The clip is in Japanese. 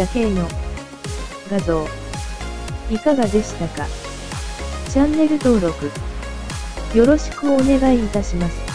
夜景の画像。いかがでしたか？チャンネル登録よろしくお願いいたします。